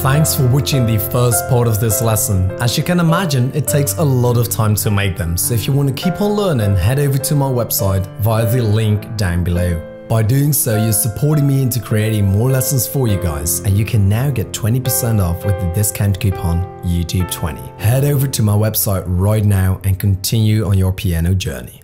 Thanks for watching the first part of this lesson. As you can imagine, it takes a lot of time to make them, so if you want to keep on learning, head over to my website via the link down below. By doing so, you're supporting me into creating more lessons for you guys, and you can now get 20% off with the discount coupon YouTube20. Head over to my website right now and continue on your piano journey.